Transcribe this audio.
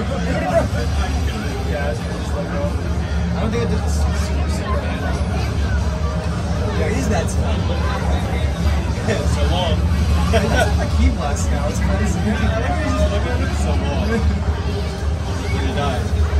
okay. I don't think I did this. Yeah, he's that small. yeah, so long. a key blast now. It's crazy. so long. You die.